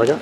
맞아?